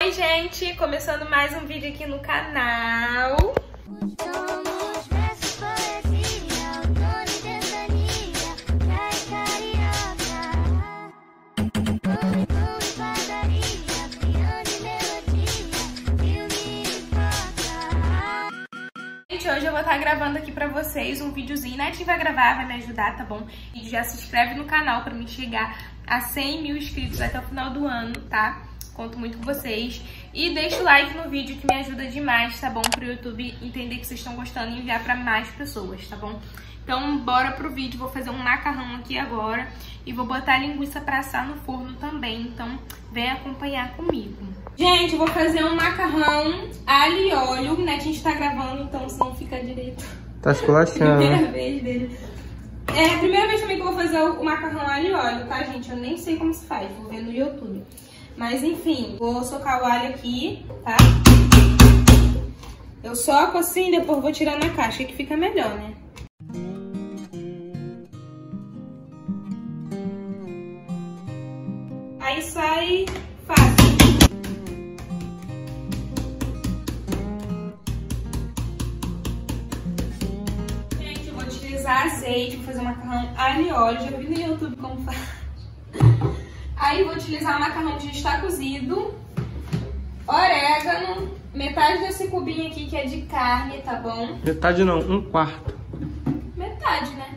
Oi, gente! Começando mais um vídeo aqui no canal. Gente, hoje eu vou estar gravando aqui pra vocês um videozinho. Nath vai gravar, vai me ajudar, tá bom? E já se inscreve no canal pra me chegar a 100 mil inscritos até o final do ano, tá? Conto muito com vocês. E deixa o like no vídeo que me ajuda demais, tá bom? Pro YouTube entender que vocês estão gostando e enviar pra mais pessoas, tá bom? Então, bora pro vídeo. Vou fazer um macarrão aqui agora. E vou botar a linguiça pra assar no forno também. Então, vem acompanhar comigo. Gente, eu vou fazer um macarrão alho e óleo, né? A gente tá gravando, então senão fica direito. Tá esculachando. Primeira vez dele. É a primeira vez também que eu vou fazer o macarrão alho e óleo, tá, gente? Eu nem sei como se faz, vou ver no YouTube. Mas enfim, vou socar o alho aqui, tá? Eu soco assim, depois vou tirar na caixa, que fica melhor, né? Aí sai fácil. Gente, eu vou utilizar azeite, vou fazer macarrão alho e óleo. Já vi no YouTube como faz. Aí vou utilizar o macarrão que já está cozido, orégano, metade desse cubinho aqui que é de carne, tá bom? Metade não, um quarto. Metade, né?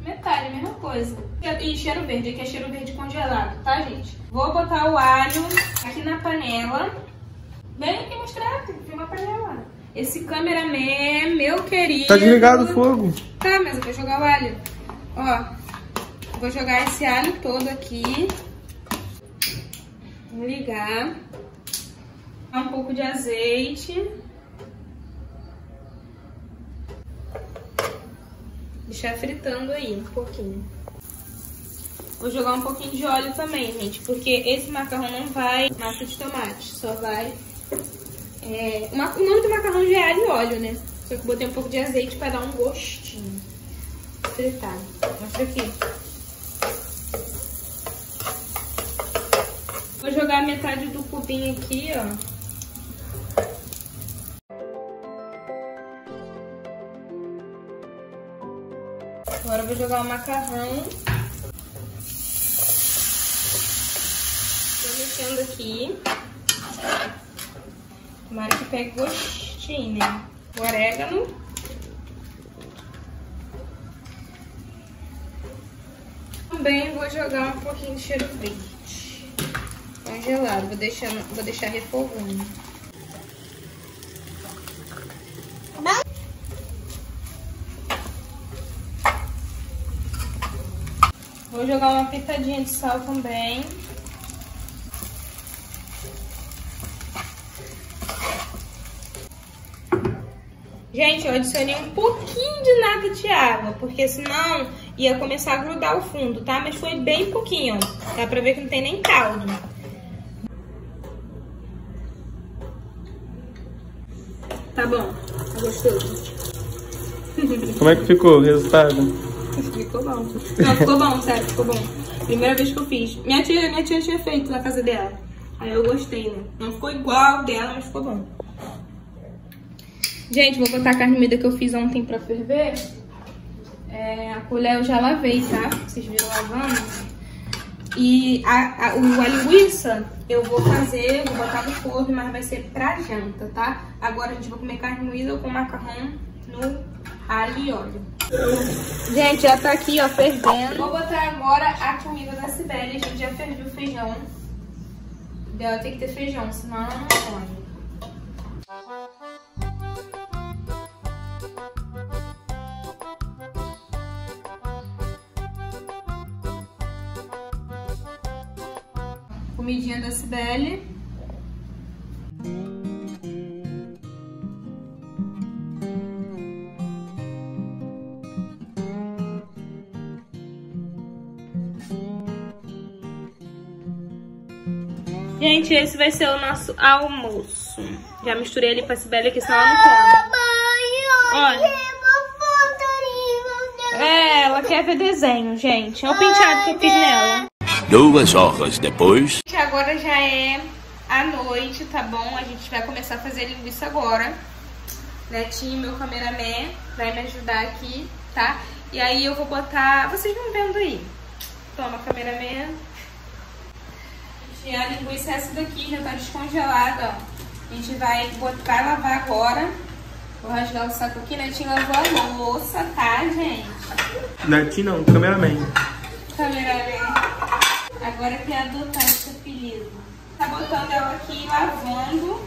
Metade, mesma coisa. E cheiro verde, aqui é cheiro verde congelado, tá, gente? Vou botar o alho aqui na panela. Vem aqui mostrar, tem uma panela. Esse cameraman, meu querido... Tá desligado o fogo. Tá, mas eu vou jogar o alho. Ó, Vou jogar esse alho todo aqui. Vou ligar. Um pouco de azeite. Deixar fritando aí um pouquinho. Vou jogar um pouquinho de óleo também, gente, porque esse macarrão não vai massa de tomate, só vai... É, uma, o nome do macarrão já é alho e óleo, né? Só que botei um pouco de azeite pra dar um gostinho. Fritar. Mostra aqui. Jogar metade do cubinho aqui, ó. Agora eu vou jogar o macarrão. Tô mexendo aqui. Tomara que pegue gostinho, né? O orégano. Também vou jogar um pouquinho de cheiro verde congelado. Vou deixar, vou deixar refogando. Vou jogar uma pitadinha de sal também. Gente, eu adicionei um pouquinho de nada de água, porque senão ia começar a grudar o fundo, tá? Mas foi bem pouquinho, ó. Dá pra ver que não tem nem caldo. Tá bom, tá gostoso. Como é que ficou o resultado? Ficou bom. Não, ficou bom, sério, ficou bom. Primeira vez que eu fiz. Minha tia, minha tia tinha feito na casa dela. Aí eu gostei, né? Não ficou igual dela, mas ficou bom. Gente, vou botar a carne moída que eu fiz ontem pra ferver. É, a colher eu já lavei, tá? Vocês viram lavando. E a, a, o, a linguiça eu vou fazer, vou botar no forno, mas vai ser pra janta, tá? Agora a gente vai comer carne moída com macarrão no alho e óleo. Gente, já tá aqui, ó, fervendo. Vou botar agora a comida da Sibeli. A gente já ferveu o feijão. Dela tem que ter feijão, senão ela não come. Comidinha da Cibele. Gente, esse vai ser o nosso almoço. Já misturei ali pra Cibele aqui, senão ela não come. Olha. É, ela quer ver desenho, gente. Olha o penteado que eu fiz nela. Duas horas depois. Agora já é à noite, tá bom? A gente vai começar a fazer linguiça agora. Netinho, meu cameraman, vai me ajudar aqui, tá? E aí eu vou botar... Vocês vão vendo aí. Toma, cameraman. E a linguiça é essa daqui, já tá descongelada, ó. A gente vai, botar, lavar agora. Vou rasgar o saco aqui. Netinho lavou a louça, tá, gente? Netinho não, cameraman. Cameraman. Agora que adotar esse apelido. Tá botando ela aqui lavando.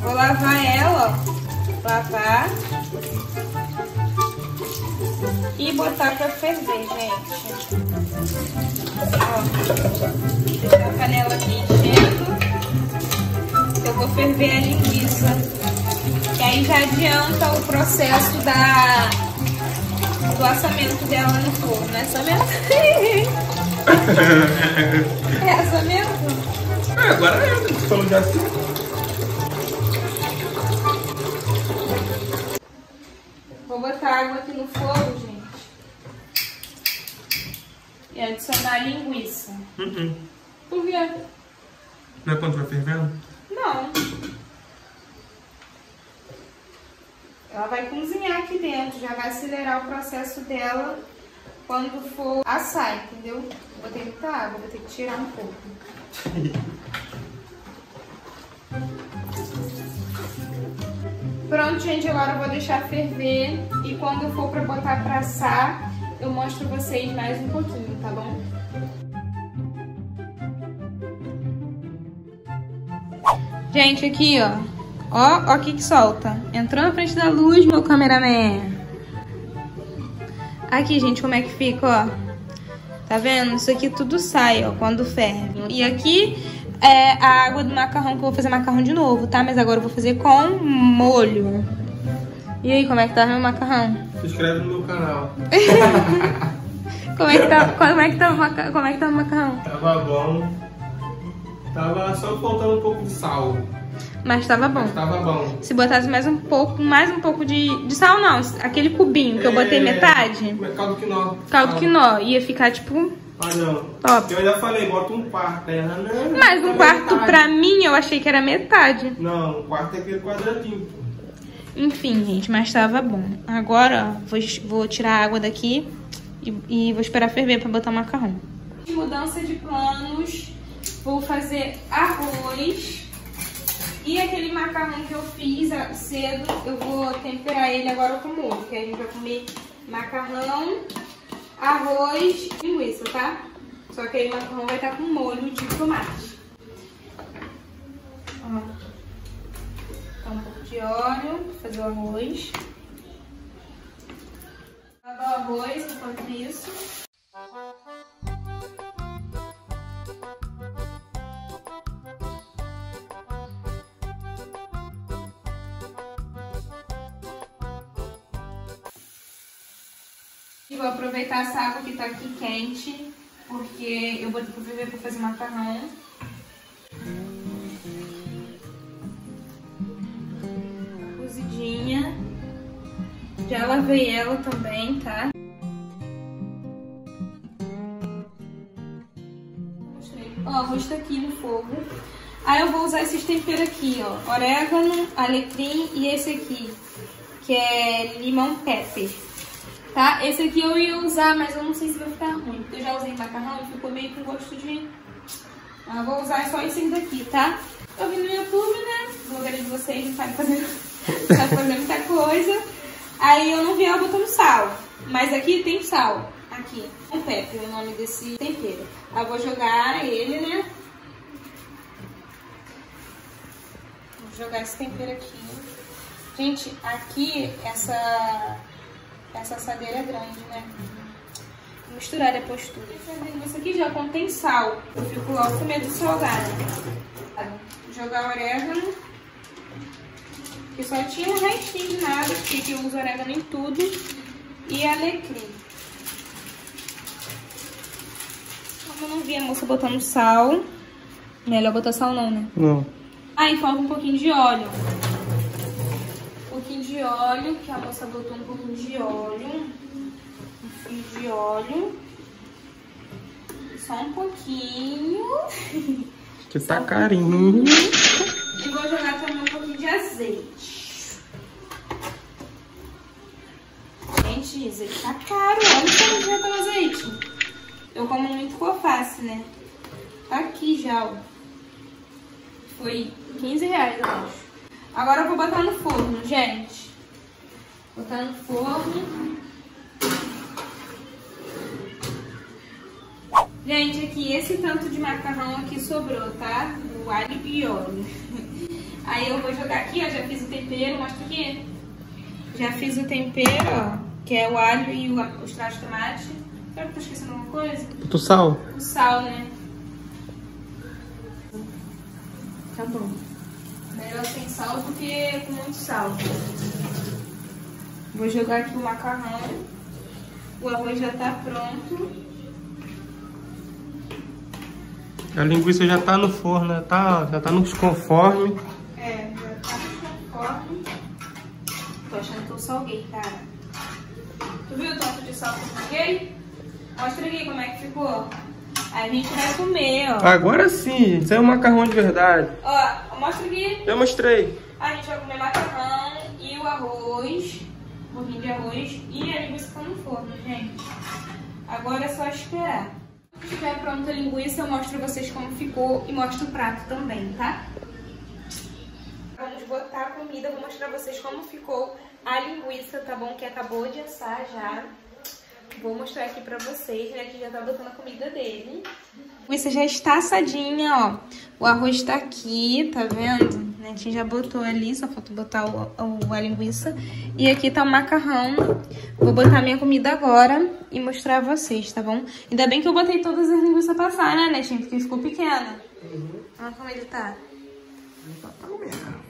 Vou lavar ela, ó. Lavar. Botar pra ferver, gente. Ó. Deixar a panela aqui enchendo. Eu vou ferver a linguiça. Que aí já adianta o processo da, do assamento dela no forno. É assamento? é assamento? É, agora é, você falou de assim. Vou botar água aqui no fogo, gente. E adicionar a linguiça. Uh-uh. Por quê? Não é quando vai fervendo? Não. Ela vai cozinhar aqui dentro, já vai acelerar o processo dela quando for assar, entendeu? Vou ter muita água, vou ter que tirar um pouco. Pronto, gente, agora eu vou deixar ferver e quando for pra botar pra assar, eu mostro vocês mais um pouquinho, tá bom? Gente, aqui, ó. Ó, ó o que que solta. Entrou na frente da luz, meu cameraman. Aqui, gente, como é que fica, ó. Tá vendo? Isso aqui tudo sai, ó, quando ferve. E aqui é a água do macarrão, que eu vou fazer macarrão de novo, tá? Mas agora eu vou fazer com molho. E aí, como é que tá meu macarrão? Se inscreve no meu canal. Como é que tá, como é que tá, o como é que tá o macarrão? Tava bom. Tava só faltando um pouco de sal. Mas tava bom. Mas tava bom. Se botasse mais um pouco, mais um pouco de, de sal não, aquele cubinho que eu botei É, metade, Caldo quinó. caldo quinó, ia ficar tipo, Ah, não. Top. Eu já falei, bota um quarto. Não, mas um é quarto metade. pra mim eu achei que era metade. Não, um quarto é aquele quadradinho. Enfim, gente, mas tava bom. Agora, ó, vou, vou tirar a água daqui e, e vou esperar ferver pra botar o macarrão. Mudança de planos. Vou fazer arroz. E aquele macarrão que eu fiz ah, cedo, eu vou temperar ele agora com molho. Que a gente vai comer macarrão, arroz e linguiça, tá? Só que aí o macarrão vai estar com molho de tomate. De óleo pra fazer o arroz. Lavar o arroz enquanto isso. E vou aproveitar essa água que tá aqui quente, porque eu pra ferver pra fazer macarrão. Lavei ela também, tá? Ó, o arroz tá aqui no fogo. Aí eu vou usar esses temperos aqui, ó. Orégano, alecrim e esse aqui, que é limão pepper. Tá? Esse aqui eu ia usar, mas eu não sei se vai ficar ruim. Eu já usei macarrão e ficou meio com gosto de... Eu vou usar só esse daqui, tá? Eu vi no YouTube, né? O blogueira de vocês não sabe fazer, sabe fazer muita coisa. Aí eu não vi ela botando sal. Mas aqui tem sal. Aqui. Um pepper, o nome desse tempero. Aí eu vou jogar ele, né? Vou jogar esse tempero aqui. Gente, aqui essa, essa assadeira é grande, né? Vou misturar depois tudo. Isso aqui já contém sal. Eu fico logo com medo de salgar, né? Jogar orégano. Que só tinha um restinho de nada, porque eu uso orégano em tudo. E alecrim. Eu não vi a moça botando sal. Melhor botar sal não, né? Não. Aí falta um pouquinho de óleo. Um pouquinho de óleo, que a moça botou um pouquinho de óleo. Um fio de óleo. Só um pouquinho. Que tá carinho. E vou jogar também um pouquinho de azeite. Gente, azeite tá caro. Olha como já tá o azeite. Eu como muito com alface, né? Tá aqui já, ó. Foi 15 reais, eu acho. Agora eu vou botar no forno, gente. Botar no forno. Gente, aqui, esse tanto de macarrão aqui sobrou, tá? O alho e óleo. Aí eu vou jogar aqui, ó, já fiz o tempero, mostra aqui. Já fiz o tempero, ó, que é o alho e o, os trás de tomate. Será que eu tô esquecendo alguma coisa? Tu sal? O sal, né? Tá bom. Melhor sem sal do que com muito sal. Vou jogar aqui o macarrão. O arroz já tá pronto. A linguiça já tá no forno, né? tá, já tá nos conforme. É, já tá conforme. Tô salguei, cara. Tu viu o tanto de sal que eu salguei? Mostra aqui como é que ficou. A gente vai comer, ó. Agora sim, gente. Isso é um macarrão de verdade. Ó, mostra aqui. Eu mostrei. A gente vai comer macarrão e o arroz. Um pouquinho de arroz. E a linguiça tá no forno, gente. Agora é só esperar. Quando estiver pronta a linguiça, eu mostro pra vocês como ficou e mostro o prato também, tá? Vamos botar a comida, vou mostrar pra vocês como ficou a linguiça, tá bom? Que acabou de assar já. Vou mostrar aqui pra vocês, né? Que já tá botando a comida dele. A linguiça já está assadinha, ó. O arroz tá aqui, tá vendo? A gente já botou ali, só falta botar o, o, a linguiça. E aqui tá o macarrão. Vou botar minha comida agora e mostrar a vocês, tá bom? Ainda bem que eu botei todas as linguiças passar, né, Netinho? Porque ficou pequena. Uhum. Olha como ele tá. Tá mesmo.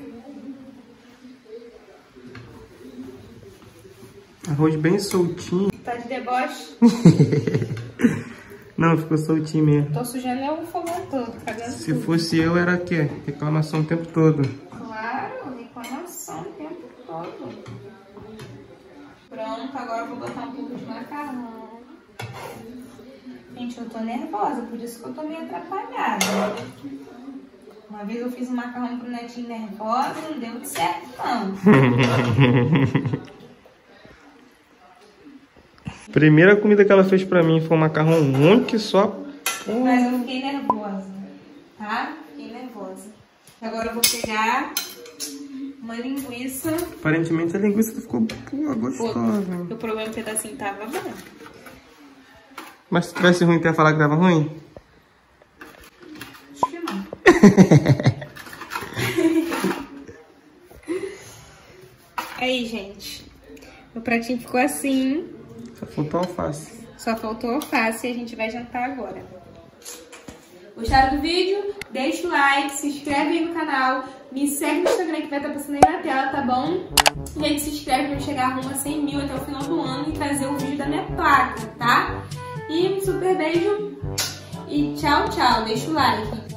Arroz bem soltinho. Tá de deboche? Não, ficou soltinho mesmo. Tô sujando é o fogão todo, cagando Se tudo. fosse eu, era o quê? Reclamação o tempo todo. Claro, reclamação o tempo todo. Pronto, agora eu vou botar um pouco de macarrão. Gente, eu tô nervosa, por isso que eu tô meio atrapalhada. Uma vez eu fiz um macarrão pro netinho nervosa, não deu certo não. Primeira comida que ela fez pra mim foi um macarrão único só. Mas eu fiquei nervosa, tá? Fiquei nervosa. Agora eu vou pegar uma linguiça. Aparentemente a linguiça ficou pô, gostosa. O problema é que o pedacinho tava bom. Mas se tivesse ruim, tu ia falar que tava ruim? Acho que não. Aí, gente. O pratinho ficou assim. Só faltou alface. Só faltou alface e a gente vai jantar agora. Gostaram do vídeo? Deixa o like, se inscreve aí no canal, me segue no Instagram que vai estar passando aí na tela, tá bom? Gente, se inscreve pra chegar rumo a 100 mil até o final do ano e trazer o vídeo da minha placa, tá? E um super beijo e tchau, tchau. Deixa o like.